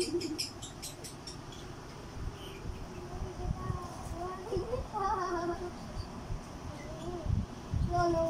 No, no.